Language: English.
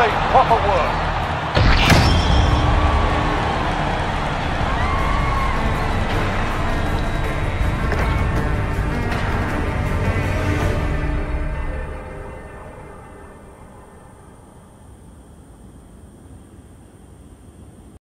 And. Proper work.